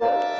you